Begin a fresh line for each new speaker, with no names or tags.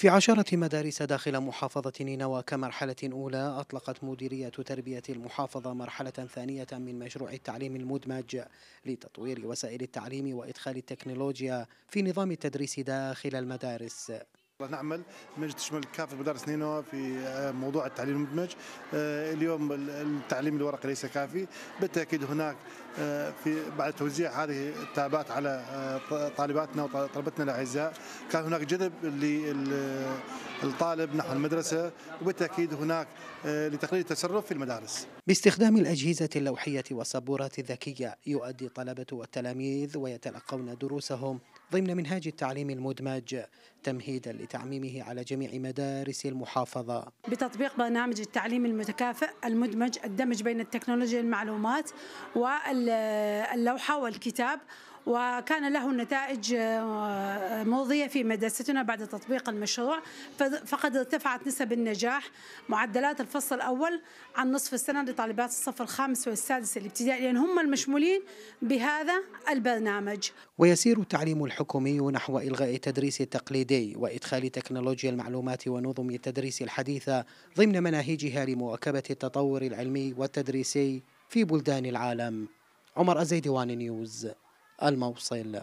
في عشرة مدارس داخل محافظة نينوى كمرحلة أولى أطلقت مديرية تربية المحافظة مرحلة ثانية من مشروع التعليم المدمج لتطوير وسائل التعليم وإدخال التكنولوجيا في نظام التدريس داخل المدارس.
نعمل. من تشمل كافه مدارس نينوى في آه، موضوع التعليم المدمج. آه، اليوم التعليم الورقي ليس كافي. بالتأكيد هناك آه، في بعد توزيع هذه التابات على طالباتنا وطلبتنا الأعزاء كان هناك جذب للطالب نحو المدرسة وبالتأكيد هناك لتقليل التسرب في المدارس.
باستخدام الأجهزة اللوحية والسبورات الذكية يؤدي الطلبه والتلاميذ ويتلقون دروسهم. ضمن منهاج التعليم المدمج تمهيدا لتعميمه على جميع مدارس المحافظة.
بتطبيق برنامج التعليم المتكافئ المدمج الدمج بين التكنولوجيا المعلومات واللوحة والكتاب. وكان له نتائج آه، مرضية في مدرستنا بعد تطبيق المشروع. فقد ارتفعت نسب النجاح. معدلات الفصل الأول عن نصف السنة لطالبات الصف الخامس والسادس الابتدائي لأن هم المشمولين بهذا البرنامج.
ويسير التعليم الحكومي نحو إلغاء التدريس التقليدي وإدخال تكنولوجيا المعلومات ونظم التدريس الحديثة ضمن مناهجها لمواكبة التطور العلمي والتدريسي في بلدان العالم. عمر أزيدوان نيوز الموصل.